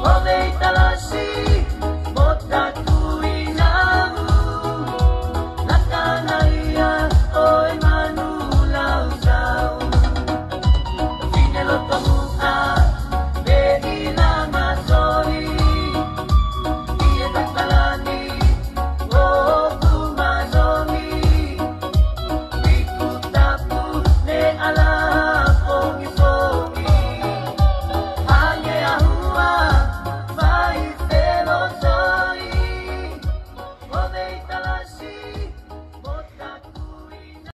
おめいたらしい。